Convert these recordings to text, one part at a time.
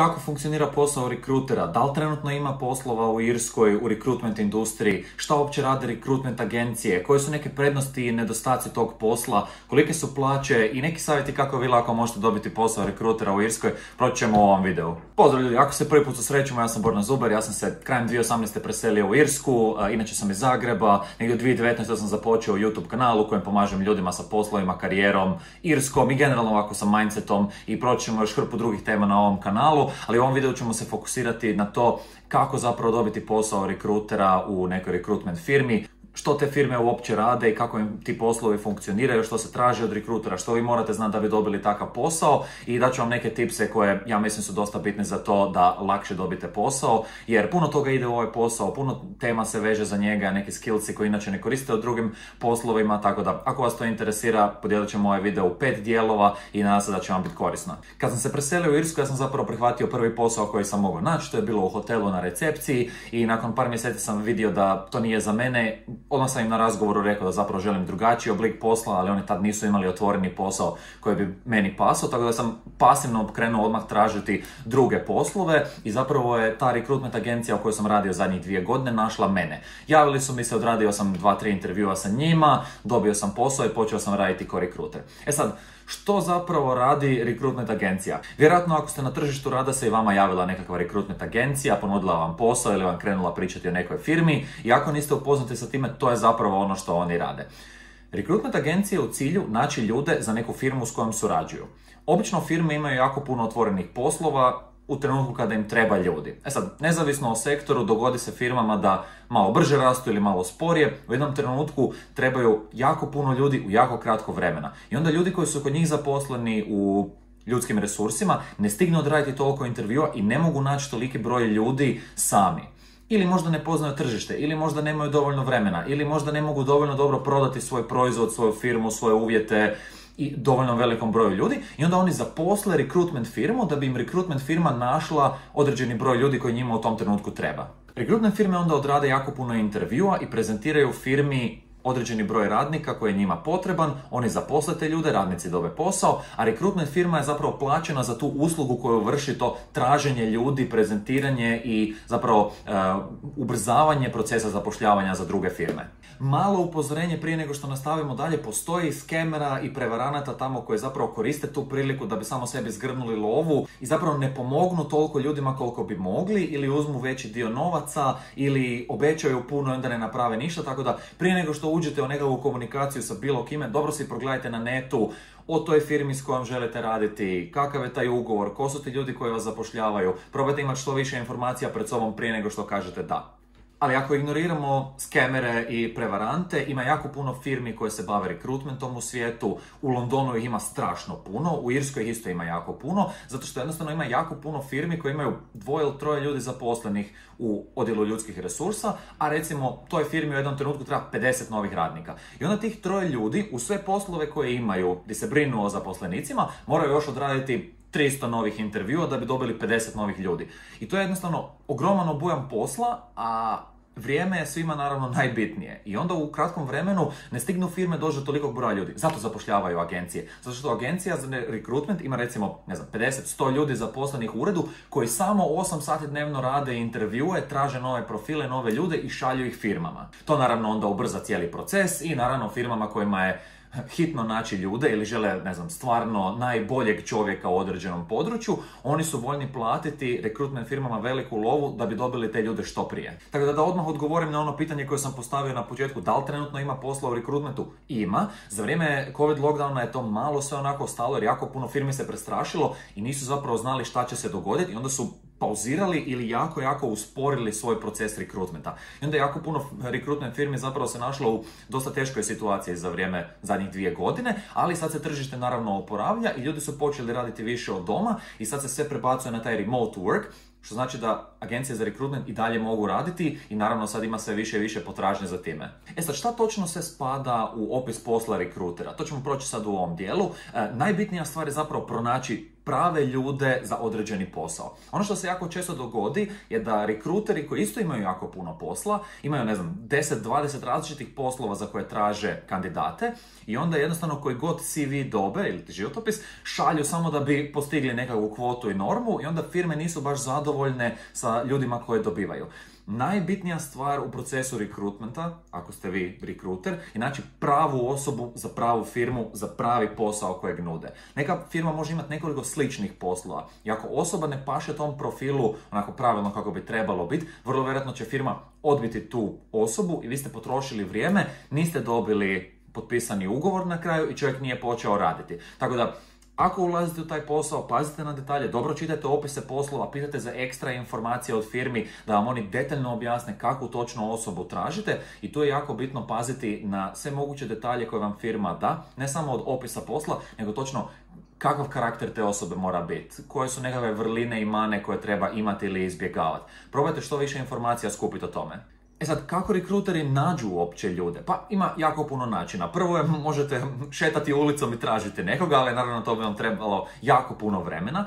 kako funkcionira posao rekrutera, da li trenutno ima poslova u Irskoj u rekrutment industriji, šta uopće rade rekrutment agencije, koje su neke prednosti i nedostaci tog posla, kolike su plaće i neki savjeti kako vi lako možete dobiti posao rekrutera u Irskoj, proći ćemo u ovom videu. Pozdrav ljudi, ako se prvi put susrećemo, ja sam Borna Zubar, ja sam se krajem 2018. preselio u Irsku, inače sam iz Zagreba, negdje u 2019. sam započeo YouTube kanal u kojem pomažem ljudima sa poslovima, karijerom, Irskom i generalno ovako sa mindsetom i proći ćemo još hrpu drugih tema na ovom kanalu ali u ovom videu ćemo se fokusirati na to kako zapravo dobiti posao rekrutera u nekoj rekrutment firmi, što te firme uopće rade i kako im ti poslovi funkcioniraju, što se traži od rekrutera, što vi morate znati da bi dobili takav posao i daću vam neke tipse koje ja mislim su dosta bitne za to da lakše dobite posao, jer puno toga ide u ovaj posao, puno tema se veže za njega, neki skillsi koji inače ne koriste u drugim poslovima, tako da ako vas to interesira, podijelit ćemo ovaj video u pet dijelova i nadam se da će vam biti korisno. Kad sam se preselio u Irsku, ja sam zapravo prihvatio prvi posao koji sam mogao naći, to je bilo u hotelu na recepciji i nakon par mjeseci sam vidio da to nije za mene, odmah sam im na razgovoru rekao da zapravo želim drugačiji oblik posla, ali oni tad nisu imali otvoreni posao koji bi meni pasao, tako da sam pasivno krenuo odmah tražiti druge poslove i zapravo je ta rekrutment agencija u kojoj sam radio zadnjih dvije godine našla mene. Javili su mi se, odradio sam dva, tri intervjua sa njima, dobio sam posao i počeo sam raditi kao rekruter. E sad, što zapravo radi rekrutment agencija? Vjerojatno ako ste na tržištu rada se i vama javila nekakva rekrutment agencija, ponudila vam posao ili vam krenula pričati o nekoj firmi i ako niste upoznati sa time, to je zapravo ono što oni rade. Rekrutment agencije u cilju naći ljude za neku firmu s kojom surađuju. Obično firme imaju jako puno otvorenih poslova, u trenutku kada im treba ljudi. E sad, nezavisno o sektoru, dogodi se firmama da malo brže rastu ili malo sporije, u jednom trenutku trebaju jako puno ljudi u jako kratko vremena. I onda ljudi koji su kod njih zaposleni u ljudskim resursima ne stignu odraditi toliko intervjua i ne mogu naći toliki broj ljudi sami. Ili možda ne poznaju tržište, ili možda nemaju dovoljno vremena, ili možda ne mogu dovoljno dobro prodati svoj proizvod, svoju firmu, svoje uvjete, i dovoljno velikom broju ljudi i onda oni zaposle rekrutment firmu da bi im rekrutment firma našla određeni broj ljudi koji njima u tom trenutku treba. Rekrutment firme onda odrade jako puno intervjua i prezentiraju firmi određeni broj radnika koji je njima potreban, oni zaposle te ljude, radnici dobe posao, a rekrutment firma je zapravo plaćena za tu uslugu koju vrši to traženje ljudi, prezentiranje i zapravo e, ubrzavanje procesa zapošljavanja za druge firme. Malo upozorenje prije nego što nastavimo dalje, postoji skemera i prevaranata tamo koji zapravo koriste tu priliku da bi samo sebi zgrnuli lovu i zapravo ne pomognu toliko ljudima koliko bi mogli ili uzmu veći dio novaca ili obećaju puno i onda ne naprave ništa, tako da prije nego što uđete u nekakvu komunikaciju sa bilo kime, dobro si progledajte na netu o toj firmi s kojom želite raditi, kakav je taj ugovor, ko su ti ljudi koji vas zapošljavaju, probajte imati što više informacija pred sobom prije nego što kažete da. Ali ako ignoriramo skemere i prevarante, ima jako puno firmi koje se bave rekrutmentom u svijetu. U Londonu ih ima strašno puno, u Irskoj ih isto ima jako puno, zato što jednostavno ima jako puno firmi koje imaju dvoje ili troje ljudi zaposlenih u odjelu ljudskih resursa, a recimo toj firmi u jednom trenutku treba 50 novih radnika. I onda tih troje ljudi u sve poslove koje imaju, gdje se brinu o zaposlenicima, moraju još odraditi 300 novih intervjua da bi dobili 50 novih ljudi. I to je jednostavno ogroman obujam posla, a vrijeme je svima naravno najbitnije. I onda u kratkom vremenu ne stignu firme dođe tolikog broja ljudi. Zato zapošljavaju agencije. Zato što agencija za rekrutment ima recimo, ne znam, 50-100 ljudi zaposlenih u uredu koji samo 8 sati dnevno rade intervjue, traže nove profile, nove ljude i šalju ih firmama. To naravno onda ubrza cijeli proces i naravno firmama kojima je hitno naći ljude ili žele, ne znam, stvarno najboljeg čovjeka u određenom području, oni su voljni platiti rekrutment firmama veliku lovu da bi dobili te ljude što prije. Tako da da odmah odgovorim na ono pitanje koje sam postavio na početku, da li trenutno ima posla u rekrutmentu? Ima. Za vrijeme COVID lockdowna je to malo sve onako stalo jer jako puno firmi se prestrašilo i nisu zapravo znali šta će se dogoditi i onda su pauzirali ili jako, jako usporili svoj proces rekrutmenta. I onda jako puno rekrutment firmi zapravo se našlo u dosta teškoj situaciji za vrijeme zadnjih dvije godine, ali sad se tržište naravno oporavlja i ljudi su počeli raditi više od doma i sad se sve prebacuje na taj remote work Što znači da agencije za rekrutment i dalje mogu raditi i naravno sad ima sve više i više potražnje za time. E sad, šta točno se spada u opis posla rekrutera? To ćemo proći sad u ovom dijelu. E, najbitnija stvar je zapravo pronaći prave ljude za određeni posao. Ono što se jako često dogodi je da rekruteri koji isto imaju jako puno posla, imaju ne znam 10-20 različitih poslova za koje traže kandidate i onda jednostavno koji god CV dobe ili životopis šalju samo da bi postigli nekakvu kvotu i normu i onda firme nisu baš zadovoljne sa ljudima koje dobivaju. Najbitnija stvar u procesu rekrutmenta, ako ste vi rekruter, je naći pravu osobu za pravu firmu, za pravi posao kojeg nude. Neka firma može imati nekoliko sličnih poslova. I ako osoba ne paše tom profilu onako pravilno kako bi trebalo biti, vrlo vjerojatno će firma odbiti tu osobu i vi ste potrošili vrijeme, niste dobili potpisani ugovor na kraju i čovjek nije počeo raditi. Tako da ako ulazite u taj posao, pazite na detalje, dobro čitajte opise poslova, pitate za ekstra informacije od firmi da vam oni detaljno objasne kakvu točno osobu tražite i tu je jako bitno paziti na sve moguće detalje koje vam firma da, ne samo od opisa posla, nego točno kakav karakter te osobe mora biti, koje su nekakve vrline i mane koje treba imati ili izbjegavati. Probajte što više informacija skupiti o tome. E sad, kako rekruteri nađu uopće ljude? Pa ima jako puno načina. Prvo je, možete šetati ulicom i tražiti nekoga, ali naravno to bi vam trebalo jako puno vremena.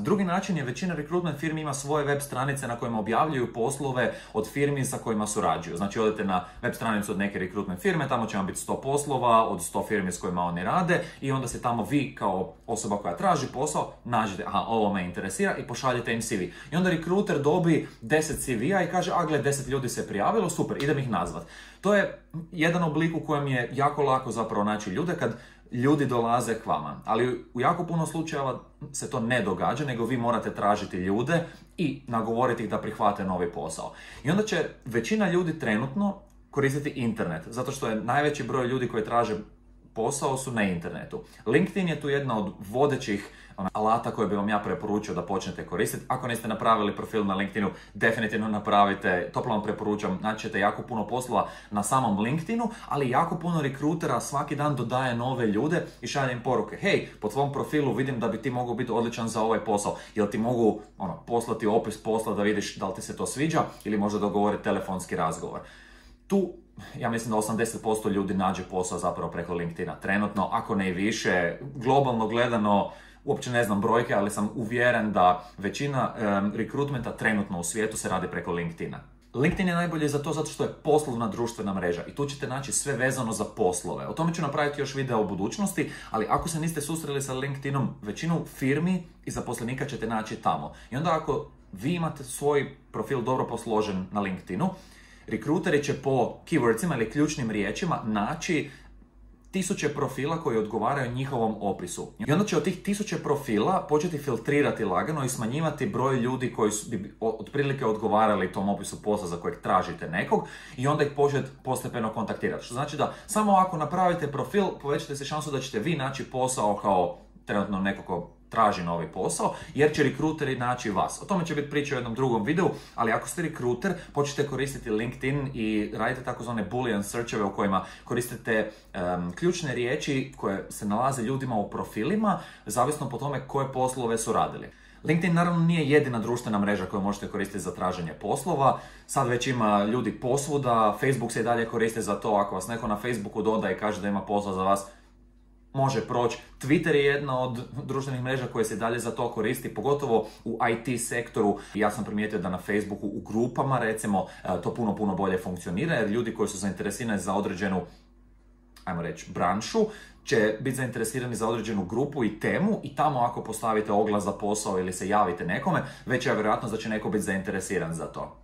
drugi način je, većina rekrutment firmi ima svoje web stranice na kojima objavljuju poslove od firmi sa kojima surađuju. Znači, odete na web stranicu od neke rekrutment firme, tamo će vam biti 100 poslova od 100 firmi s kojima oni rade i onda se tamo vi kao osoba koja traži posao nađete, aha, ovo me interesira i pošaljete im CV. I onda rekruter dobi 10 CV-a i kaže, a gle, 10 ljudi se prijavilo, pravilo, super, idem ih nazvat. To je jedan oblik u kojem je jako lako zapravo naći ljude kad ljudi dolaze k vama. Ali u jako puno slučajeva se to ne događa, nego vi morate tražiti ljude i nagovoriti ih da prihvate novi posao. I onda će većina ljudi trenutno koristiti internet, zato što je najveći broj ljudi koji traže posao su na internetu. LinkedIn je tu jedna od vodećih alata koje bi vam ja preporučio da počnete koristiti. Ako niste napravili profil na LinkedInu, definitivno napravite, toplo vam preporučam, naći ćete jako puno poslova na samom LinkedInu, ali jako puno rekrutera svaki dan dodaje nove ljude i šalje im poruke. Hej, po tvom profilu vidim da bi ti mogao biti odličan za ovaj posao. Jel ti mogu ono, poslati opis posla da vidiš da li ti se to sviđa ili možda dogovoriti telefonski razgovor. Tu ja mislim da 80% ljudi nađe posao zapravo preko LinkedIna trenutno, ako ne i više. Globalno gledano, uopće ne znam brojke, ali sam uvjeren da većina um, rekrutmenta trenutno u svijetu se radi preko LinkedIna. LinkedIn je najbolje za to zato što je poslovna društvena mreža i tu ćete naći sve vezano za poslove. O tome ću napraviti još video u budućnosti, ali ako se niste susreli sa LinkedInom, većinu firmi i zaposlenika ćete naći tamo. I onda ako vi imate svoj profil dobro posložen na LinkedInu, rekruteri će po keywordsima ili ključnim riječima naći tisuće profila koji odgovaraju njihovom opisu. I onda će od tih tisuće profila početi filtrirati lagano i smanjivati broj ljudi koji su, bi otprilike odgovarali tom opisu posla za kojeg tražite nekog i onda ih početi postepeno kontaktirati. Što znači da samo ako napravite profil, povećate se šansu da ćete vi naći posao kao trenutno neko traži novi posao, jer će rekruteri naći vas. O tome će biti priča u jednom drugom videu, ali ako ste rekruter, počnite koristiti LinkedIn i radite takozvane boolean searcheve u kojima koristite ključne riječi koje se nalaze ljudima u profilima, zavisno po tome koje poslove su radili. LinkedIn naravno nije jedina društvena mreža koju možete koristiti za traženje poslova. Sad već ima ljudi posvuda, Facebook se i dalje koristi za to. Ako vas neko na Facebooku doda i kaže da ima posla za vas, može proći. Twitter je jedna od društvenih mreža koje se dalje za to koristi, pogotovo u IT sektoru. Ja sam primijetio da na Facebooku u grupama recimo e, to puno, puno bolje funkcionira jer ljudi koji su zainteresirani za određenu ajmo reći, branšu, će biti zainteresirani za određenu grupu i temu i tamo ako postavite oglas za posao ili se javite nekome, već je vjerojatno da će neko biti zainteresiran za to.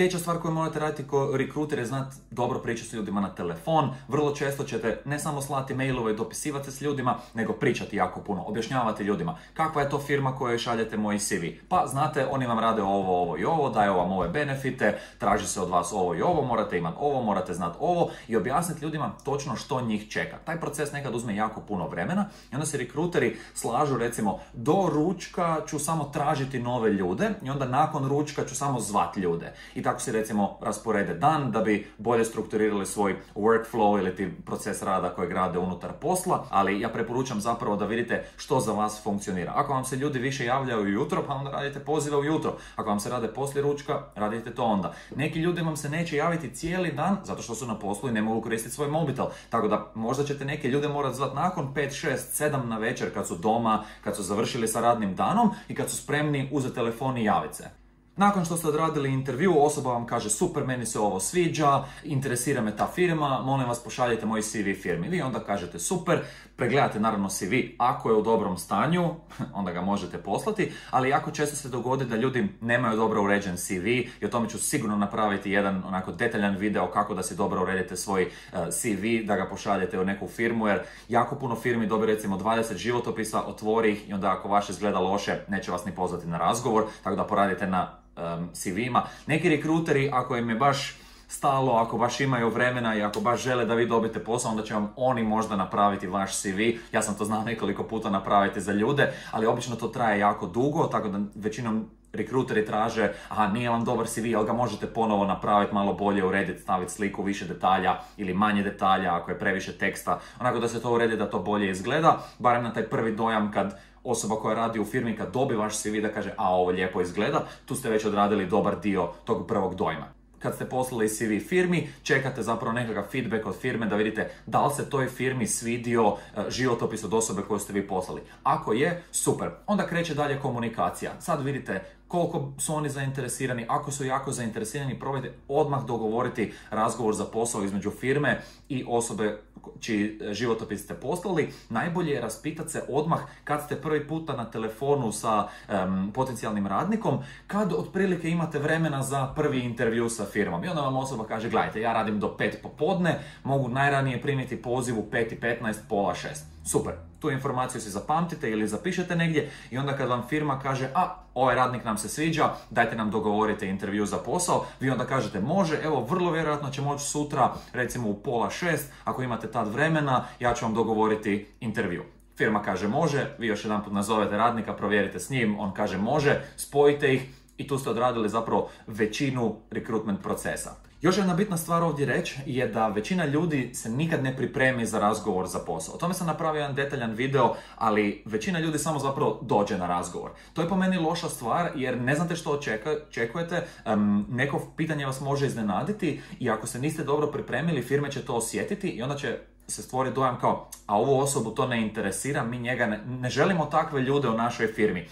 Sljedeća stvar koju morate raditi kao rekruter je znati dobro pričati s ljudima na telefon. Vrlo često ćete ne samo slati mailove i dopisivati se s ljudima, nego pričati jako puno, objašnjavati ljudima kakva je to firma kojoj šaljete moj CV. Pa znate, oni vam rade ovo, ovo i ovo, daju vam ove benefite, traži se od vas ovo i ovo, morate imati ovo, morate znati ovo i objasniti ljudima točno što njih čeka. Taj proces nekad uzme jako puno vremena i onda se rekruteri slažu recimo do ručka ću samo tražiti nove ljude i onda nakon ručka ću samo zvati ljude. I kako si recimo rasporede dan da bi bolje strukturirali svoj workflow ili ti proces rada kojeg rade unutar posla, ali ja preporučam zapravo da vidite što za vas funkcionira. Ako vam se ljudi više javljaju ujutro, pa onda radite pozive ujutro. Ako vam se rade poslije ručka, radite to onda. Neki ljudi vam se neće javiti cijeli dan zato što su na poslu i ne mogu koristiti svoj mobitel. Tako da možda ćete neke ljude morati zvati nakon 5, 6, 7 na večer kad su doma, kad su završili sa radnim danom i kad su spremni uzeti telefon i javiti. Nakon što ste odradili intervju, osoba vam kaže super, meni se ovo sviđa, interesira me ta firma, molim vas pošaljite moj CV firmi. Vi onda kažete super, pregledate naravno CV, ako je u dobrom stanju, onda ga možete poslati, ali jako često se dogodi da ljudi nemaju dobro uređen CV i o tome ću sigurno napraviti jedan onako detaljan video kako da si dobro uredite svoj eh, CV, da ga pošaljete u neku firmu, jer jako puno firmi dobije recimo 20 životopisa, otvori ih i onda ako vaše izgleda loše, neće vas ni pozvati na razgovor, tako da poradite na CV-ima. Neki rekruteri, ako im je baš stalo, ako baš imaju vremena i ako baš žele da vi dobite posao, onda će vam oni možda napraviti vaš CV. Ja sam to znao nekoliko puta napraviti za ljude, ali obično to traje jako dugo, tako da većinom rekruteri traže, aha, nije vam dobar CV, ali ga možete ponovo napraviti, malo bolje urediti, staviti sliku, više detalja ili manje detalja, ako je previše teksta, onako da se to uredi da to bolje izgleda, barem na taj prvi dojam kad osoba koja radi u firmi kad dobi vaš CV da kaže a ovo lijepo izgleda, tu ste već odradili dobar dio tog prvog dojma. Kad ste poslali CV firmi, čekate zapravo nekakav feedback od firme da vidite da li se toj firmi svidio e, životopis od osobe koju ste vi poslali. Ako je, super. Onda kreće dalje komunikacija. Sad vidite koliko su oni zainteresirani. Ako su jako zainteresirani, probajte odmah dogovoriti razgovor za posao između firme i osobe čiji životopis ste poslali. Najbolje je raspitati se odmah kad ste prvi puta na telefonu sa potencijalnim radnikom, kad otprilike imate vremena za prvi intervju sa firmom. I onda vam osoba kaže, gledajte, ja radim do 5 popodne, mogu najranije primiti poziv u 5.15, pola 6. Super, tu informaciju si zapamtite ili zapišete negdje i onda kad vam firma kaže, a ovaj radnik nam se sviđa, dajte nam dogovorite intervju za posao, vi onda kažete može, evo vrlo vjerojatno će moći sutra recimo u pola šest, ako imate tad vremena, ja ću vam dogovoriti intervju. Firma kaže može, vi još jedan put nazovete radnika, provjerite s njim, on kaže može, spojite ih i tu ste odradili zapravo većinu rekrutment procesa. Još jedna bitna stvar ovdje reći je da većina ljudi se nikad ne pripremi za razgovor za posao. O tome sam napravio jedan detaljan video, ali većina ljudi samo zapravo dođe na razgovor. To je po meni loša stvar jer ne znate što očekujete, neko pitanje vas može iznenaditi i ako se niste dobro pripremili, firme će to osjetiti i onda će se stvori dojam kao, a ovu osobu to ne interesira, mi njega ne, ne želimo takve ljude u našoj firmi.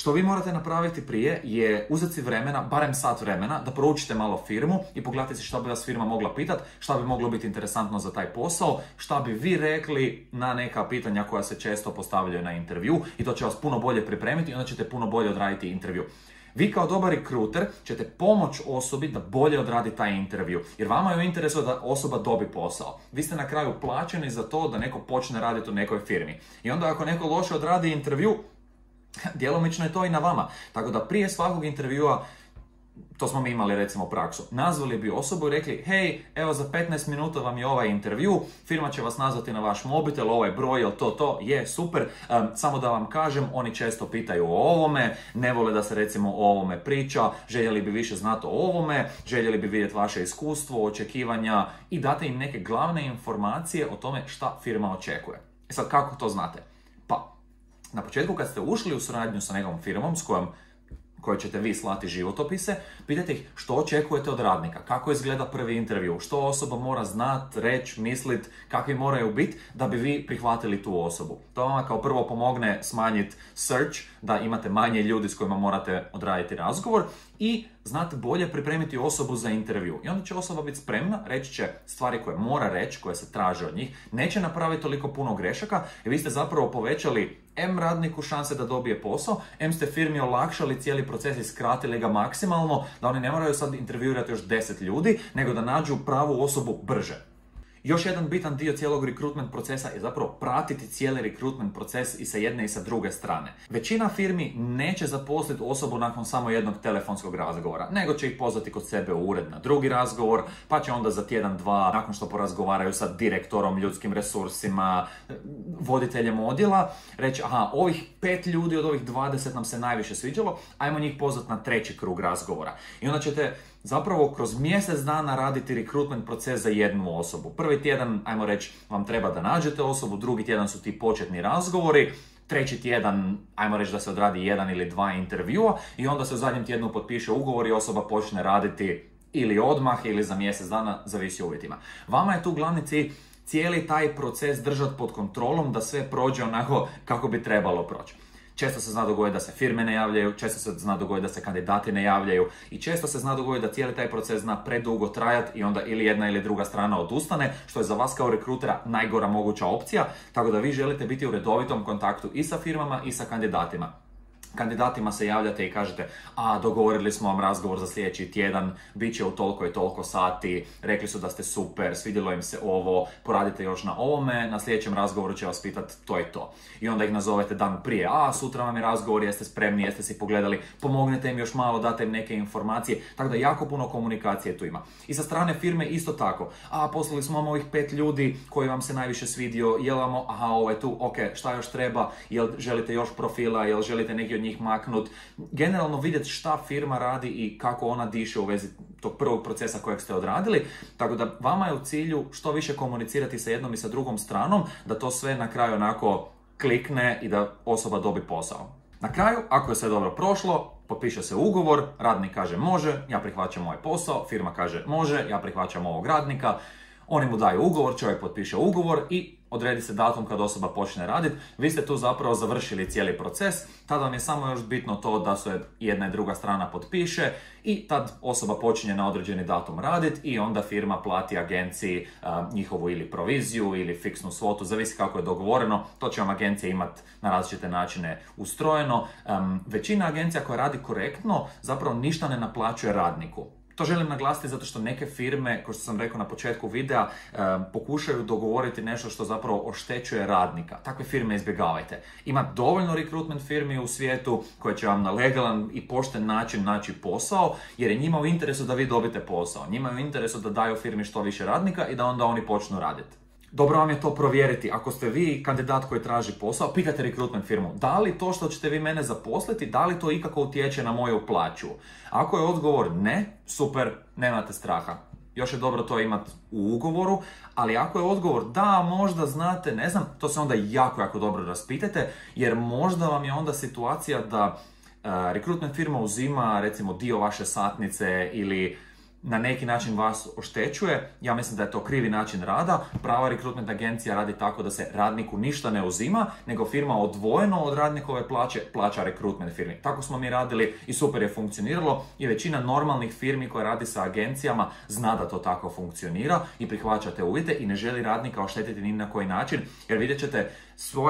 Što vi morate napraviti prije je uzeti si vremena, barem sat vremena, da proučite malo firmu i pogledajte si šta bi vas firma mogla pitati, šta bi moglo biti interesantno za taj posao, šta bi vi rekli na neka pitanja koja se često postavljaju na intervju i to će vas puno bolje pripremiti i onda ćete puno bolje odraditi intervju. Vi kao dobar rekruter ćete pomoć osobi da bolje odradi taj intervju. Jer vama je u interesu da osoba dobi posao. Vi ste na kraju plaćeni za to da neko počne raditi u nekoj firmi. I onda ako neko loše odradi intervju, djelomično je to i na vama. Tako da prije svakog intervjua to smo mi imali recimo praksu. Nazvali bi osobu i rekli, hej, evo za 15 minuta vam je ovaj intervju, firma će vas nazvati na vaš mobitel, ovaj broj, jel to to, je, super, samo da vam kažem, oni često pitaju o ovome, ne vole da se recimo o ovome priča, željeli bi više znati o ovome, željeli bi vidjeti vaše iskustvo, očekivanja i date im neke glavne informacije o tome šta firma očekuje. E sad kako to znate? Na početku kad ste ušli u suradnju sa nekom firmom s kojom koje ćete vi slati životopise, pitajte ih što očekujete od radnika, kako izgleda prvi intervju, što osoba mora znat, reći, mislit, kakvi moraju biti da bi vi prihvatili tu osobu. To vam kao prvo pomogne smanjiti search, da imate manje ljudi s kojima morate odraditi razgovor i znate bolje pripremiti osobu za intervju. I onda će osoba biti spremna, reći će stvari koje mora reći, koje se traže od njih, neće napraviti toliko puno grešaka i vi ste zapravo povećali M radniku šanse da dobije posao, M ste firmi olakšali cijeli proces i skratili ga maksimalno, da oni ne moraju sad intervjuirati još 10 ljudi, nego da nađu pravu osobu brže. Još jedan bitan dio cijelog rekrutment procesa je zapravo pratiti cijeli rekrutment proces i sa jedne i sa druge strane. Većina firmi neće zaposliti osobu nakon samo jednog telefonskog razgovora, nego će ih pozvati kod sebe u ured na drugi razgovor, pa će onda za tjedan, dva, nakon što porazgovaraju sa direktorom, ljudskim resursima, voditeljem odjela, reći aha, ovih pet ljudi od ovih 20 nam se najviše sviđalo, ajmo njih pozvati na treći krug razgovora. I onda ćete zapravo kroz mjesec dana raditi rekrutment proces za jednu osobu. Prvi tjedan, ajmo reći, vam treba da nađete osobu, drugi tjedan su ti početni razgovori, treći tjedan, ajmo reći da se odradi jedan ili dva intervjua i onda se u zadnjem tjednu potpiše ugovor i osoba počne raditi ili odmah ili za mjesec dana, zavisi uvjetima. Vama je tu glavni cilj cijeli taj proces držati pod kontrolom da sve prođe onako kako bi trebalo proći. Često se zna dogoditi da se firme ne javljaju, često se zna dogoditi da se kandidati ne javljaju i često se zna dogoditi da cijeli taj proces zna predugo trajati i onda ili jedna ili druga strana odustane, što je za vas kao rekrutera najgora moguća opcija, tako da vi želite biti u redovitom kontaktu i sa firmama i sa kandidatima kandidatima se javljate i kažete a dogovorili smo vam razgovor za sljedeći tjedan, bit će u toliko i toliko sati, rekli su da ste super, svidjelo im se ovo, poradite još na ovome, na sljedećem razgovoru će vas pitati to je to. I onda ih nazovete dan prije, a sutra vam je razgovor, jeste spremni, jeste si pogledali, pomognete im još malo, date im neke informacije, tako da jako puno komunikacije tu ima. I sa strane firme isto tako, a poslali smo vam ovih pet ljudi koji vam se najviše svidio, jel vam, aha ovo je tu, ok, šta još treba, jel želite još profila, jel želite neki njih maknut. Generalno vidjeti šta firma radi i kako ona diše u vezi tog prvog procesa kojeg ste odradili. Tako da vama je u cilju što više komunicirati sa jednom i sa drugom stranom, da to sve na kraju onako klikne i da osoba dobi posao. Na kraju, ako je sve dobro prošlo, potpiše se ugovor, radnik kaže može, ja prihvaćam ovaj posao, firma kaže može, ja prihvaćam ovog radnika, oni mu daju ugovor, čovjek potpiše ugovor i odredi se datum kad osoba počne raditi. Vi ste tu zapravo završili cijeli proces, tada vam je samo još bitno to da se jedna i druga strana potpiše i tad osoba počinje na određeni datum raditi i onda firma plati agenciji njihovu ili proviziju ili fiksnu svotu, zavisi kako je dogovoreno, to će vam agencija imati na različite načine ustrojeno. većina agencija koja radi korektno zapravo ništa ne naplaćuje radniku. To želim naglasiti zato što neke firme, kao što sam rekao na početku videa, pokušaju dogovoriti nešto što zapravo oštećuje radnika. Takve firme izbjegavajte. Ima dovoljno rekrutment firmi u svijetu koje će vam na legalan i pošten način naći posao, jer je njima u interesu da vi dobite posao. Njima je u interesu da daju firmi što više radnika i da onda oni počnu raditi. Dobro vam je to provjeriti. Ako ste vi kandidat koji traži posao, pitate rekrutment firmu, da li to što ćete vi mene zaposliti, da li to ikako utječe na moju plaću? Ako je odgovor ne, super, nemate straha. Još je dobro to imati u ugovoru, ali ako je odgovor da, možda znate, ne znam, to se onda jako, jako dobro raspitate, jer možda vam je onda situacija da uh, rekrutment firma uzima recimo dio vaše satnice ili na neki način vas oštećuje. Ja mislim da je to krivi način rada. Prava rekrutment agencija radi tako da se radniku ništa ne uzima, nego firma odvojeno od radnikove plaće plaća rekrutment firmi. Tako smo mi radili i super je funkcioniralo i većina normalnih firmi koja radi sa agencijama zna da to tako funkcionira i prihvaća te uvjete i ne želi radnika oštetiti ni na koji način, jer vidjet ćete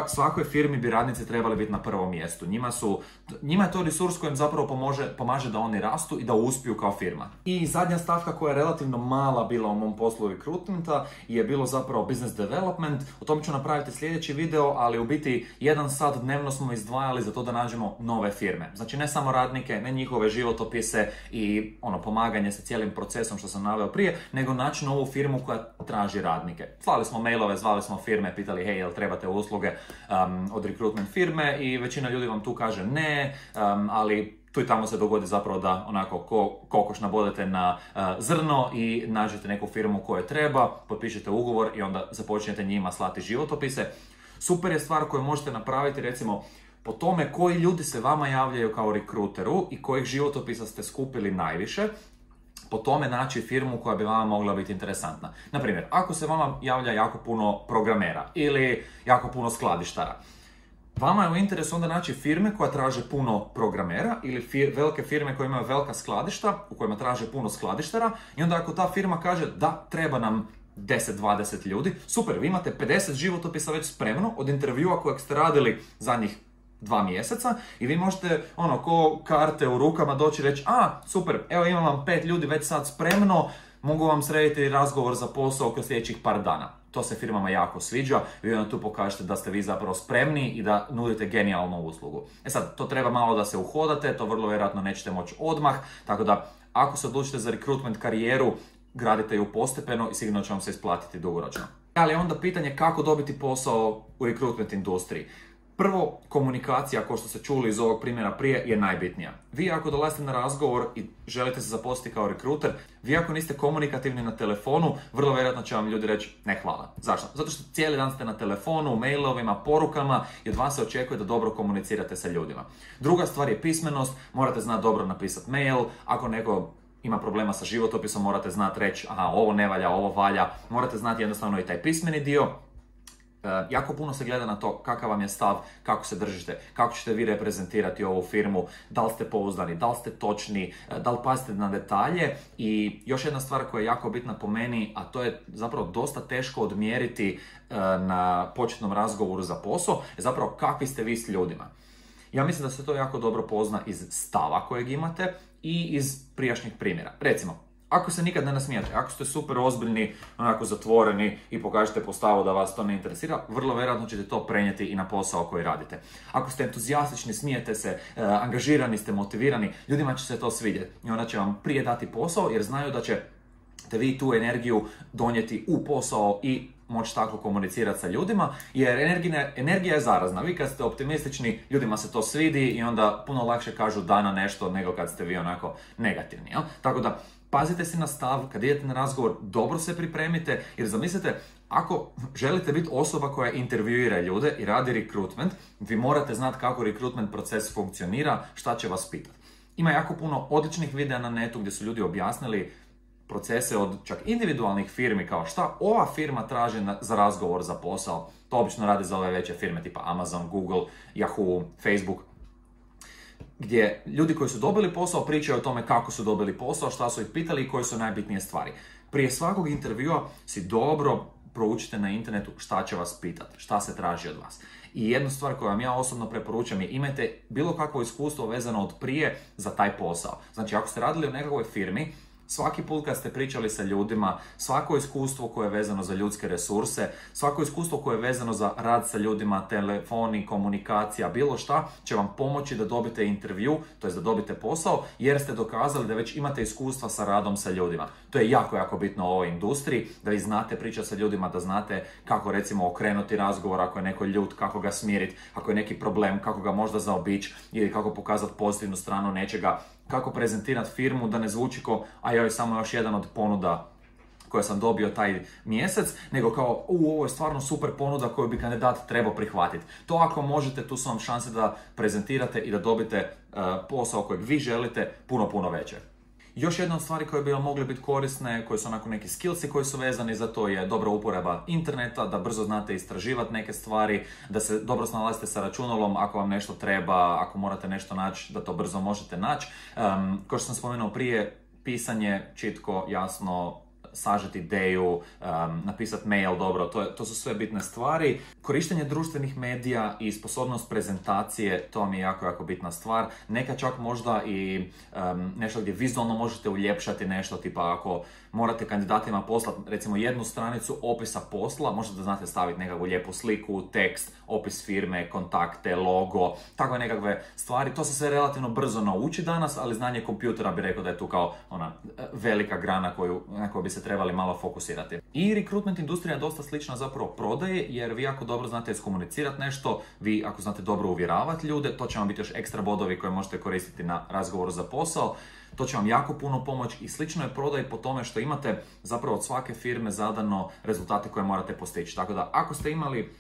svakoj firmi bi radnici trebali biti na prvom mjestu. Njima, su, njima je to resurs kojem zapravo pomože, pomaže da oni rastu i da uspiju kao firma. I zadnja stavka koja je relativno mala bila u mom poslu recruitmenta je bilo zapravo business development. O tom ću napraviti sljedeći video, ali u biti jedan sat dnevno smo izdvajali za to da nađemo nove firme. Znači ne samo radnike, ne njihove životopise i ono pomaganje sa cijelim procesom što sam naveo prije, nego naći novu firmu koja traži radnike. Slali smo mailove, zvali smo firme, pitali hej, jel trebate usluge usluge um, od recruitment firme i većina ljudi vam tu kaže ne, um, ali tu i tamo se dogodi zapravo da onako ko, kokoš nabodete na uh, zrno i nađete neku firmu koju treba, potpišete ugovor i onda započnete njima slati životopise. Super je stvar koju možete napraviti recimo po tome koji ljudi se vama javljaju kao rekruteru i kojih životopisa ste skupili najviše po tome naći firmu koja bi vama mogla biti interesantna. Naprimjer, ako se vama javlja jako puno programera ili jako puno skladištara, Vama je u interesu onda naći firme koja traže puno programera ili velike firme koje imaju velika skladišta u kojima traže puno skladištara i onda ako ta firma kaže da treba nam 10-20 ljudi, super, vi imate 50 životopisa već spremno od intervjua kojeg ste radili zadnjih dva mjeseca i vi možete ono ko karte u rukama doći i reći a super, evo imam vam pet ljudi već sad spremno, mogu vam srediti razgovor za posao kroz sljedećih par dana. To se firmama jako sviđa, vi onda tu pokažete da ste vi zapravo spremni i da nudite genijalnu uslugu. E sad, to treba malo da se uhodate, to vrlo vjerojatno nećete moći odmah, tako da ako se odlučite za recruitment karijeru, gradite ju postepeno i sigurno će vam se isplatiti dugoročno. Ali onda pitanje kako dobiti posao u recruitment industriji. Prvo, komunikacija, kao što ste čuli iz ovog primjera prije, je najbitnija. Vi ako dolazite na razgovor i želite se zaposliti kao rekruter, vi ako niste komunikativni na telefonu, vrlo vjerojatno će vam ljudi reći ne hvala. Zašto? Zato što cijeli dan ste na telefonu, mailovima, porukama i od vas se očekuje da dobro komunicirate sa ljudima. Druga stvar je pismenost, morate znati dobro napisati mail, ako neko ima problema sa životopisom, morate znati reći aha, ovo ne valja, ovo valja, morate znati jednostavno i taj pismeni dio, jako puno se gleda na to kakav vam je stav, kako se držite, kako ćete vi reprezentirati ovu firmu, da li ste pouzdani, da li ste točni, e, da li pazite na detalje i još jedna stvar koja je jako bitna po meni, a to je zapravo dosta teško odmjeriti e, na početnom razgovoru za posao, je zapravo kakvi ste vi s ljudima. Ja mislim da se to jako dobro pozna iz stava kojeg imate i iz prijašnjih primjera. Recimo, ako se nikad ne nasmijate, ako ste super ozbiljni, onako zatvoreni i pokažete po stavu da vas to ne interesira, vrlo vjerojatno ćete to prenijeti i na posao koji radite. Ako ste entuzijastični, smijete se, e, angažirani ste, motivirani, ljudima će se to svidjeti i onda će vam prije dati posao jer znaju da ćete vi tu energiju donijeti u posao i moći tako komunicirati sa ljudima, jer energija, je zarazna. Vi kad ste optimistični, ljudima se to svidi i onda puno lakše kažu da na nešto nego kad ste vi onako negativni. Tako da, pazite se na stav, kad idete na razgovor, dobro se pripremite, jer zamislite, ako želite biti osoba koja intervjuira ljude i radi rekrutment, vi morate znati kako rekrutment proces funkcionira, šta će vas pitati. Ima jako puno odličnih videa na netu gdje su ljudi objasnili procese od čak individualnih firmi kao šta ova firma traži za razgovor za posao. To obično radi za ove veće firme tipa Amazon, Google, Yahoo, Facebook gdje ljudi koji su dobili posao pričaju o tome kako su dobili posao, šta su ih pitali i koje su najbitnije stvari. Prije svakog intervjua si dobro proučite na internetu šta će vas pitati, šta se traži od vas. I jednu stvar koju vam ja osobno preporučam je imajte bilo kakvo iskustvo vezano od prije za taj posao. Znači ako ste radili u nekakvoj firmi, Svaki put kad ste pričali sa ljudima, svako iskustvo koje je vezano za ljudske resurse, svako iskustvo koje je vezano za rad sa ljudima, telefoni, komunikacija, bilo šta, će vam pomoći da dobite intervju, to jest da dobite posao, jer ste dokazali da već imate iskustva sa radom sa ljudima. To je jako, jako bitno u ovoj industriji, da vi znate pričati sa ljudima, da znate kako recimo okrenuti razgovor ako je neko ljut, kako ga smiriti, ako je neki problem, kako ga možda zaobići ili kako pokazati pozitivnu stranu nečega kako prezentirati firmu da ne zvuči kao, a joj samo još jedan od ponuda koje sam dobio taj mjesec, nego kao, u, ovo je stvarno super ponuda koju bi kandidat trebao prihvatiti. To ako možete, tu su vam šanse da prezentirate i da dobite uh, posao kojeg vi želite puno, puno veće. Još jedna od stvari koje bi vam mogle biti korisne, koje su onako neki skillsi koji su vezani za to je dobra uporaba interneta, da brzo znate istraživati neke stvari, da se dobro snalazite sa računalom ako vam nešto treba, ako morate nešto naći, da to brzo možete naći. Um, kao što sam spomenuo prije, pisanje čitko, jasno, sažeti ideju, napisati mail dobro, to, to su sve bitne stvari. Korištenje društvenih medija i sposobnost prezentacije, to mi je jako, jako bitna stvar. Neka čak možda i nešto gdje vizualno možete uljepšati nešto, tipa ako morate kandidatima poslati recimo jednu stranicu opisa posla, možete da znate staviti nekakvu lijepu sliku, tekst, opis firme, kontakte, logo, takve nekakve stvari. To se sve relativno brzo nauči danas, ali znanje kompjutera bi rekao da je tu kao ona velika grana koju, na koju bi se trebali malo fokusirati. I recruitment industrija je dosta slična zapravo prodaje, jer vi ako dobro znate iskomunicirati nešto, vi ako znate dobro uvjeravati ljude, to će vam biti još ekstra bodovi koje možete koristiti na razgovoru za posao. To će vam jako puno pomoći i slično je prodaj po tome što imate zapravo od svake firme zadano rezultate koje morate postići. Tako da ako ste imali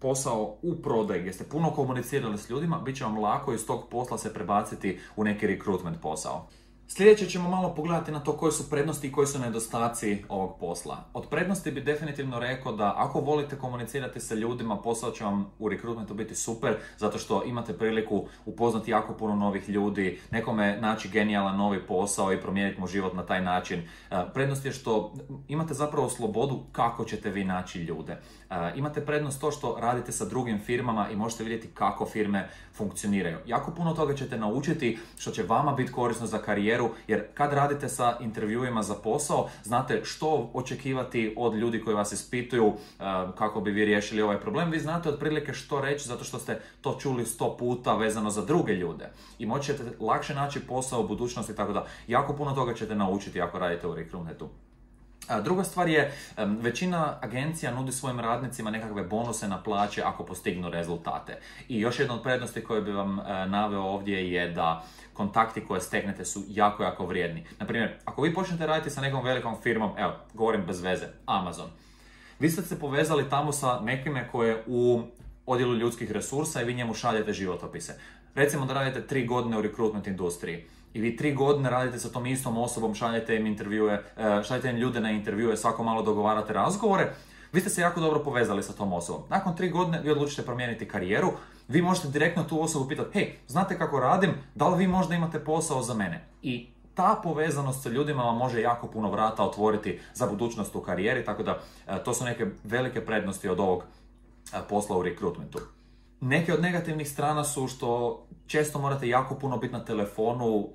posao u prodaji gdje ste puno komunicirali s ljudima, bit će vam lako iz tog posla se prebaciti u neki recruitment posao. Sljedeće ćemo malo pogledati na to koje su prednosti i koji su nedostaci ovog posla. Od prednosti bi definitivno rekao da ako volite komunicirati sa ljudima, posao će vam u rekrutmentu biti super, zato što imate priliku upoznati jako puno novih ljudi, nekome naći genijalan novi posao i promijeniti mu život na taj način. E, prednost je što imate zapravo slobodu kako ćete vi naći ljude. Imate prednost to što radite sa drugim firmama i možete vidjeti kako firme funkcioniraju. Jako puno toga ćete naučiti što će vama biti korisno za karijeru jer kad radite sa intervjuima za posao, znate što očekivati od ljudi koji vas ispituju kako bi vi riješili ovaj problem. Vi znate otprilike što reći zato što ste to čuli sto puta vezano za druge ljude. I moći ćete lakše naći posao u budućnosti, tako da jako puno toga ćete naučiti ako radite u recruitmentu. Druga stvar je, većina agencija nudi svojim radnicima nekakve bonuse na plaće ako postignu rezultate. I još jedna od prednosti koje bi vam e, naveo ovdje je da kontakti koje steknete su jako, jako vrijedni. Naprimjer, ako vi počnete raditi sa nekom velikom firmom, evo, govorim bez veze, Amazon, vi ste se povezali tamo sa nekime koje u odjelu ljudskih resursa i vi njemu šaljete životopise. Recimo da radite tri godine u recruitment industriji i vi tri godine radite sa tom istom osobom, šaljete im intervjue, e, šaljete im ljude na intervjue, svako malo dogovarate razgovore, vi ste se jako dobro povezali sa tom osobom. Nakon tri godine vi odlučite promijeniti karijeru, vi možete direktno tu osobu pitati, hej, znate kako radim, da li vi možda imate posao za mene? I ta povezanost sa ljudima vam može jako puno vrata otvoriti za budućnost u karijeri, tako da e, to su neke velike prednosti od ovog e, posla u rekrutmentu. Neke od negativnih strana su što često morate jako puno biti na telefonu,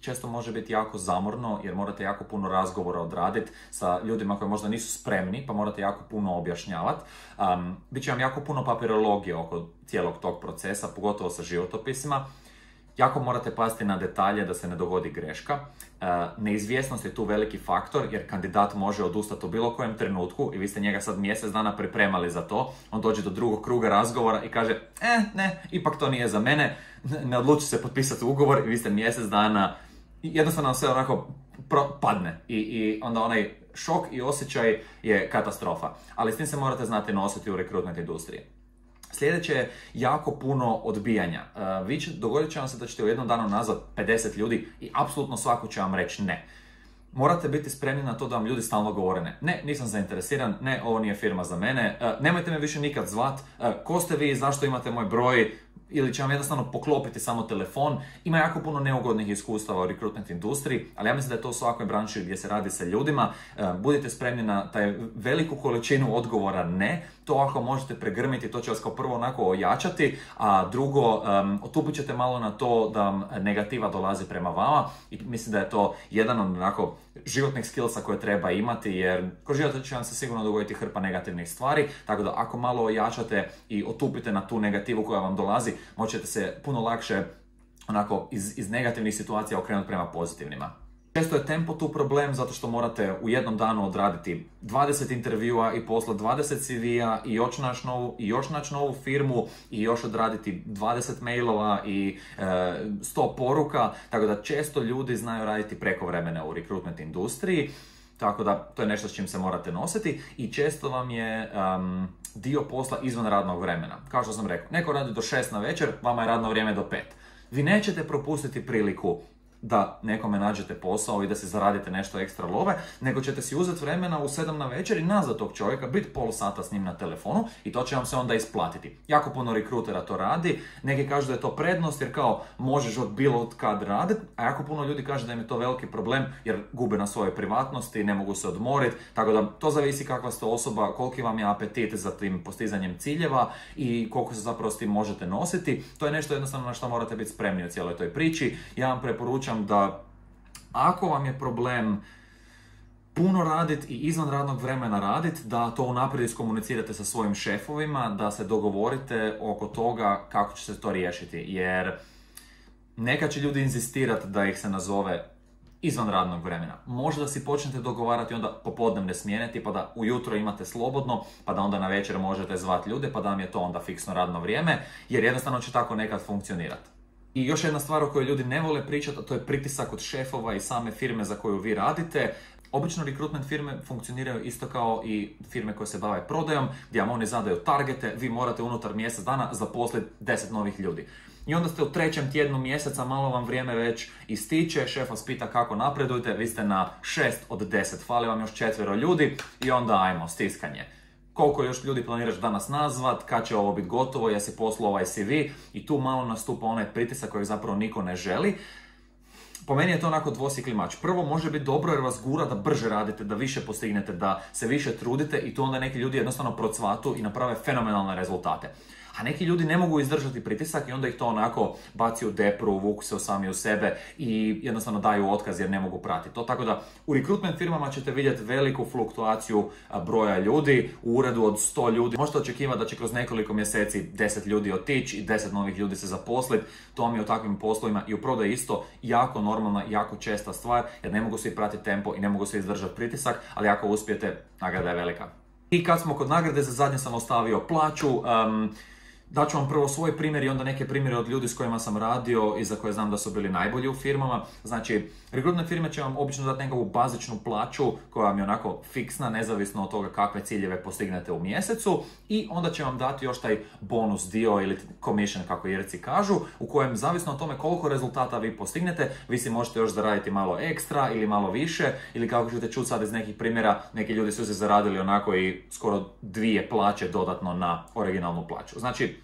često može biti jako zamorno jer morate jako puno razgovora odraditi sa ljudima koji možda nisu spremni pa morate jako puno objašnjavati. Um, Biće vam jako puno papirologije oko cijelog tog procesa, pogotovo sa životopisima. Jako morate pasti na detalje da se ne dogodi greška. E, neizvjesnost je tu veliki faktor jer kandidat može odustati u bilo kojem trenutku i vi ste njega sad mjesec dana pripremali za to. On dođe do drugog kruga razgovora i kaže, e, ne, ipak to nije za mene, ne odluči se potpisati ugovor i vi ste mjesec dana, jednostavno sve onako padne I, i onda onaj šok i osjećaj je katastrofa. Ali s tim se morate znati nositi u rekrutment industriji. Sljedeće je jako puno odbijanja. E, vi će, dogodit će vam se da ćete u jednom danu nazvat 50 ljudi i apsolutno svako će vam reći ne. Morate biti spremni na to da vam ljudi stalno govore ne. Ne, nisam zainteresiran, ne, ovo nije firma za mene, e, nemojte me više nikad zvat, e, ko ste vi, zašto imate moj broj, ili će vam jednostavno poklopiti samo telefon. Ima jako puno neugodnih iskustava u recruitment industriji, ali ja mislim da je to u svakoj branši gdje se radi sa ljudima. Budite spremni na taj veliku količinu odgovora ne, to ako možete pregrmiti, to će vas kao prvo onako ojačati, a drugo, um, otupit ćete malo na to da vam negativa dolazi prema vama i mislim da je to jedan od onako životnih skillsa koje treba imati, jer ko život će vam se sigurno dogoditi hrpa negativnih stvari, tako da ako malo ojačate i otupite na tu negativu koja vam dolazi, možete se puno lakše onako iz, iz negativnih situacija okrenuti prema pozitivnima. Često je tempo tu problem zato što morate u jednom danu odraditi 20 intervjua i posla 20 CV-a i još naći novu, novu firmu i još odraditi 20 mailova i e, 100 poruka, tako da često ljudi znaju raditi preko vremena u recruitment industriji. Tako da to je nešto s čim se morate nositi i često vam je dio posla izvan radnog vremena. Kao što sam rekao, neko radi do 6 na večer, vama je radno vrijeme do 5. Vi nećete propustiti priliku da nekome nađete posao i da se zaradite nešto ekstra love, nego ćete si uzeti vremena u sedam na večer i nazvat tog čovjeka, biti pol sata s njim na telefonu i to će vam se onda isplatiti. Jako puno rekrutera to radi, neki kažu da je to prednost jer kao možeš od bilo od kad raditi, a jako puno ljudi kaže da im je to veliki problem jer gube na svojoj privatnosti, ne mogu se odmoriti, tako da to zavisi kakva ste osoba, koliki vam je apetit za tim postizanjem ciljeva i koliko se zapravo s tim možete nositi. To je nešto jednostavno na što morate biti spremni u cijeloj toj priči. Ja vam preporučam da ako vam je problem puno raditi i izvan radnog vremena raditi, da to unaprijed iskomunicirate sa svojim šefovima, da se dogovorite oko toga kako će se to riješiti. Jer neka će ljudi inzistirati da ih se nazove izvan radnog vremena. Možda da si počnete dogovarati onda popodnevne smjene, pa da ujutro imate slobodno, pa da onda na večer možete zvati ljude, pa da vam je to onda fiksno radno vrijeme, jer jednostavno će tako nekad funkcionirati. I još jedna stvar o kojoj ljudi ne vole pričati, a to je pritisak od šefova i same firme za koju vi radite. Obično recruitment firme funkcioniraju isto kao i firme koje se bave prodajom, gdje vam oni zadaju targete, vi morate unutar mjesec dana zaposliti 10 novih ljudi. I onda ste u trećem tjednu mjeseca, malo vam vrijeme već ističe, šef vas pita kako napredujete, vi ste na 6 od 10, fali vam još četvero ljudi i onda ajmo, stiskanje koliko još ljudi planiraš danas nazvat, kad će ovo biti gotovo, jesi poslao ovaj CV i tu malo nastupa onaj pritisak kojeg zapravo niko ne želi. Po meni je to onako dvosikli mač. Prvo može biti dobro jer vas gura da brže radite, da više postignete, da se više trudite i tu onda neki ljudi jednostavno procvatu i naprave fenomenalne rezultate. A neki ljudi ne mogu izdržati pritisak i onda ih to onako baci u depru, vuku se sami u sebe i jednostavno daju otkaz jer ne mogu pratiti to. Tako da u rekrutment firmama ćete vidjeti veliku fluktuaciju broja ljudi. U uredu od 100 ljudi možete očekivati da će kroz nekoliko mjeseci 10 ljudi otići i 10 novih ljudi se zaposliti. To mi je u takvim poslovima i u prodaji isto jako normalna, jako česta stvar jer ne mogu svi pratiti tempo i ne mogu svi izdržati pritisak, ali ako uspijete, nagrada je velika. I kad smo kod nagrade, za zadnje sam ostavio plaću. Daću vam prvo svoj primjer i onda neke primjere od ljudi s kojima sam radio i za koje znam da su bili najbolji u firmama. Znači, rekrutne firme će vam obično dati nekakvu bazičnu plaću koja vam je onako fiksna, nezavisno od toga kakve ciljeve postignete u mjesecu i onda će vam dati još taj bonus dio ili commission kako jerci kažu, u kojem zavisno o tome koliko rezultata vi postignete, vi si možete još zaraditi malo ekstra ili malo više ili kako ćete čuti sad iz nekih primjera, neki ljudi su se zaradili onako i skoro dvije plaće dodatno na originalnu plaću. Znači,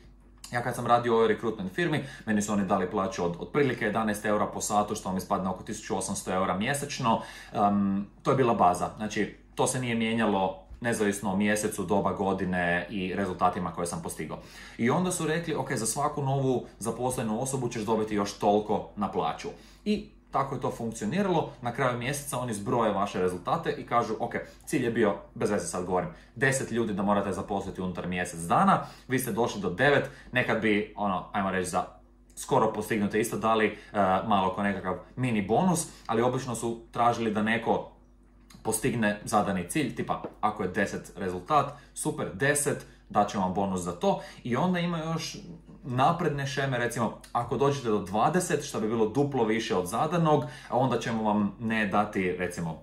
ja kad sam radio u ovoj rekrutment firmi, meni su oni dali plaću od otprilike 11 eura po satu, što mi spadne oko 1800 eura mjesečno. to je bila baza. Znači, to se nije mijenjalo nezavisno o mjesecu, doba godine i rezultatima koje sam postigao. I onda su rekli, ok, za svaku novu zaposlenu osobu ćeš dobiti još toliko na plaću. I tako je to funkcioniralo. Na kraju mjeseca oni zbroje vaše rezultate i kažu, ok, cilj je bio, bez veze sad govorim, 10 ljudi da morate zaposliti unutar mjesec dana, vi ste došli do 9, nekad bi, ono, ajmo reći za skoro postignute isto dali uh, malo kao nekakav mini bonus, ali obično su tražili da neko postigne zadani cilj, tipa ako je 10 rezultat, super, 10, daćemo vam bonus za to i onda ima još napredne šeme, recimo ako dođete do 20, što bi bilo duplo više od zadanog, onda ćemo vam ne dati recimo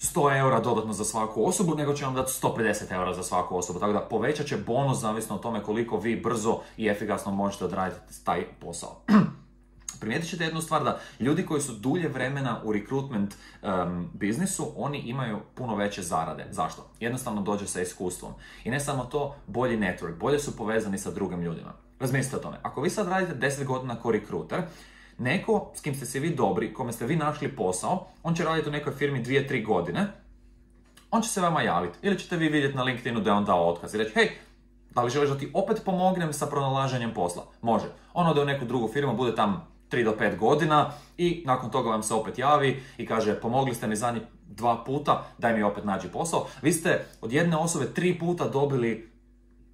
100 eura dodatno za svaku osobu, nego će vam dati 150 eura za svaku osobu. Tako da povećat će bonus zavisno o tome koliko vi brzo i efikasno možete odraditi taj posao. Primijetit ćete jednu stvar da ljudi koji su dulje vremena u recruitment biznisu, oni imaju puno veće zarade. Zašto? Jednostavno dođe sa iskustvom. I ne samo to, bolji network, bolje su povezani sa drugim ljudima. Razmislite o tome. Ako vi sad radite 10 godina kao recruiter, neko s kim ste se vi dobri, kome ste vi našli posao, on će raditi u nekoj firmi 2-3 godine, on će se vama javiti. Ili ćete vi vidjeti na LinkedInu da je on dao otkaz i reći, hej, da li želiš da ti opet pomognem sa pronalaženjem posla? Može. On ode u neku drugu firmu, bude tam 3 do 5 godina i nakon toga vam se opet javi i kaže pomogli ste mi zadnji dva puta, daj mi opet nađi posao. Vi ste od jedne osobe tri puta dobili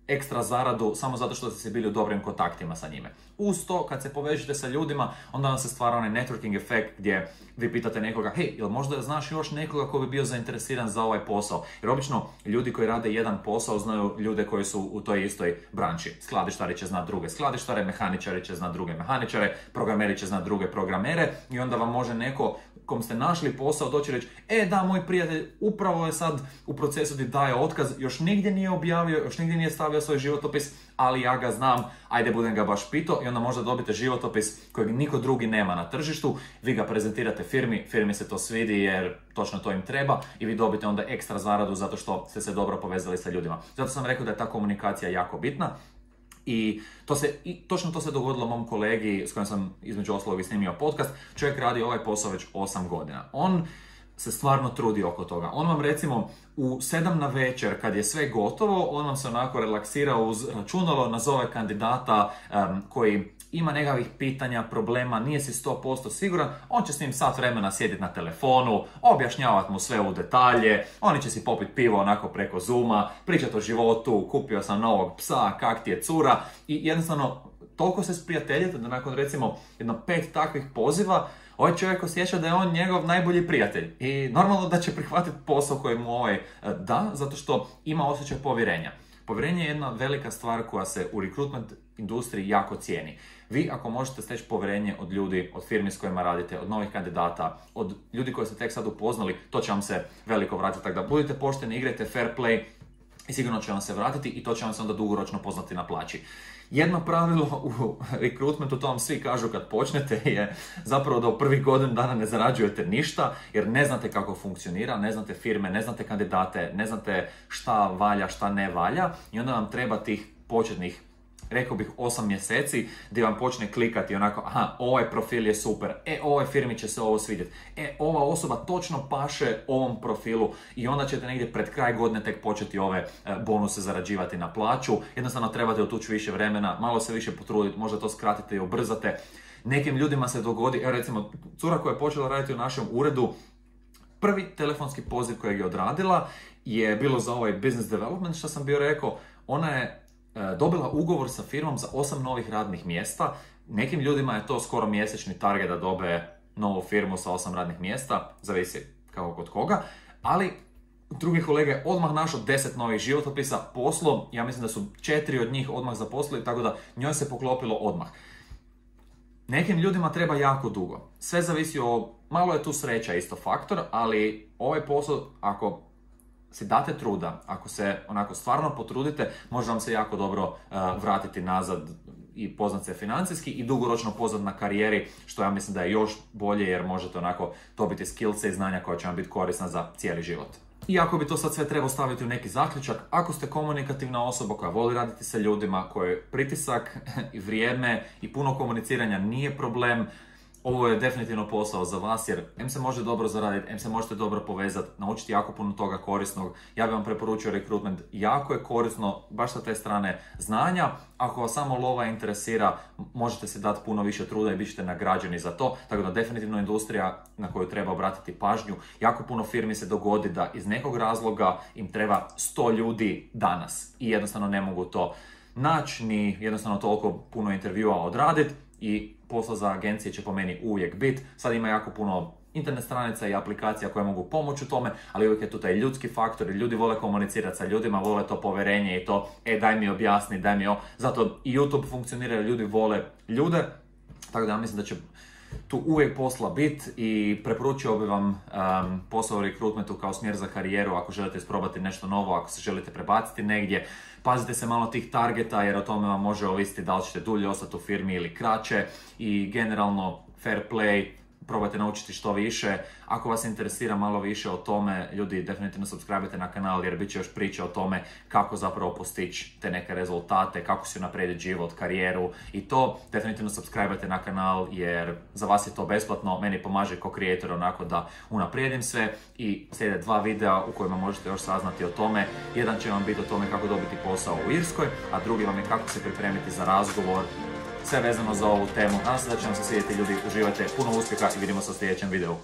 ekstra zaradu samo zato što ste bili u dobrim kontaktima sa njime. Uz to, kad se povežete sa ljudima, onda vam se stvara onaj networking efekt gdje vi pitate nekoga, hej, jel možda znaš još nekoga ko bi bio zainteresiran za ovaj posao? Jer obično ljudi koji rade jedan posao znaju ljude koji su u toj istoj branči. Skladištari će znati druge skladištare, mehaničari će znati druge mehaničare, programeri će znati druge programere i onda vam može neko kom ste našli posao doći reći, e da, moj prijatelj upravo je sad u procesu di daje otkaz, još nigdje nije objavio, još nigdje nije stavio svoj životopis, ali ja ga znam, ajde budem ga baš pitao i onda možda dobite životopis kojeg niko drugi nema na tržištu, vi ga prezentirate firmi, firmi se to svidi jer točno to im treba i vi dobite onda ekstra zaradu zato što ste se dobro povezali sa ljudima. Zato sam rekao da je ta komunikacija jako bitna. I, to se, I točno to se dogodilo mom kolegi s kojim sam između ostalog i snimio podcast. Čovjek radi ovaj posao već 8 godina. On se stvarno trudi oko toga. On vam recimo u 7 na večer kad je sve gotovo, on vam se onako relaksira uz računalo, nazove kandidata koji ima nekakvih pitanja, problema, nije si 100% siguran, on će s njim sat vremena sjediti na telefonu, objašnjavati mu sve u detalje, oni će si popiti pivo onako preko Zuma, pričati o životu, kupio sam novog psa, kak ti je cura i jednostavno toliko se sprijateljite da nakon recimo jedno pet takvih poziva ovaj čovjek osjeća da je on njegov najbolji prijatelj i normalno da će prihvatiti posao koji mu ovaj e, da, zato što ima osjećaj povjerenja. Povjerenje je jedna velika stvar koja se u recruitment industriji jako cijeni. Vi ako možete steći povjerenje od ljudi, od firmi s kojima radite, od novih kandidata, od ljudi koji ste tek sad upoznali, to će vam se veliko vratiti. Tako da budite pošteni, igrajte fair play i sigurno će vam se vratiti i to će vam se onda dugoročno poznati na plaći. Jedno pravilo u rekrutmentu, to vam svi kažu kad počnete, je zapravo da u prvih godinu dana ne zarađujete ništa, jer ne znate kako funkcionira, ne znate firme, ne znate kandidate, ne znate šta valja, šta ne valja i onda vam treba tih početnih rekao bih 8 mjeseci gdje vam počne klikati onako, aha, ovaj profil je super, e, ovoj firmi će se ovo svidjeti, e, ova osoba točno paše ovom profilu i onda ćete negdje pred kraj godine tek početi ove e, bonuse zarađivati na plaću. Jednostavno trebate otući više vremena, malo se više potruditi, možda to skratite i ubrzate. Nekim ljudima se dogodi, evo recimo, cura koja je počela raditi u našem uredu, prvi telefonski poziv kojeg je odradila je bilo za ovaj business development, što sam bio rekao, ona je dobila ugovor sa firmom za osam novih radnih mjesta. Nekim ljudima je to skoro mjesečni target da dobe novu firmu sa osam radnih mjesta, zavisi kao kod koga, ali drugi kolega je odmah našao deset novih životopisa poslom, ja mislim da su četiri od njih odmah zaposlili, tako da njoj se poklopilo odmah. Nekim ljudima treba jako dugo. Sve zavisi o, malo je tu sreća isto faktor, ali ovaj posao, ako si date truda, ako se onako stvarno potrudite, može vam se jako dobro uh, vratiti nazad i poznat se financijski i dugoročno poznat na karijeri, što ja mislim da je još bolje jer možete onako dobiti skillse i znanja koja će vam biti korisna za cijeli život. I ako bi to sad sve trebao staviti u neki zaključak, ako ste komunikativna osoba koja voli raditi sa ljudima, koje pritisak i vrijeme i puno komuniciranja nije problem, ovo je definitivno posao za vas jer M se može dobro zaraditi, M se možete dobro povezati, naučiti jako puno toga korisnog. Ja bih vam preporučio rekrutment, jako je korisno baš sa te strane znanja. Ako vas samo lova interesira, možete se dati puno više truda i bit ćete nagrađeni za to. Tako da definitivno industrija na koju treba obratiti pažnju. Jako puno firmi se dogodi da iz nekog razloga im treba 100 ljudi danas i jednostavno ne mogu to naći ni jednostavno toliko puno intervjua odraditi i posla za agencije će po meni uvijek biti. Sad ima jako puno internet stranica i aplikacija koje mogu pomoći u tome, ali uvijek je tu taj ljudski faktor i ljudi vole komunicirati sa ljudima, vole to poverenje i to, e daj mi objasni, daj mi o... Zato i YouTube funkcionira, ljudi vole ljude, tako da ja mislim da će tu uvijek posla bit i preporučio bi vam um, posao u rekrutmentu kao smjer za karijeru ako želite isprobati nešto novo, ako se želite prebaciti negdje. Pazite se malo tih targeta jer o tome vam može ovisiti da li ćete dulje ostati u firmi ili kraće i generalno fair play, probajte naučiti što više. Ako vas interesira malo više o tome, ljudi definitivno subscribe na kanal jer bit će još priča o tome kako zapravo postići te neke rezultate, kako si naprijediti život, karijeru i to. Definitivno subscribe na kanal jer za vas je to besplatno, meni pomaže kao creator onako da unaprijedim sve i slijede dva videa u kojima možete još saznati o tome. Jedan će vam biti o tome kako dobiti posao u Irskoj, a drugi vam je kako se pripremiti za razgovor sve vezano za ovu temu. Nadam se da će vam se svidjeti ljudi, uživajte, puno uspjeha i vidimo se u sljedećem videu.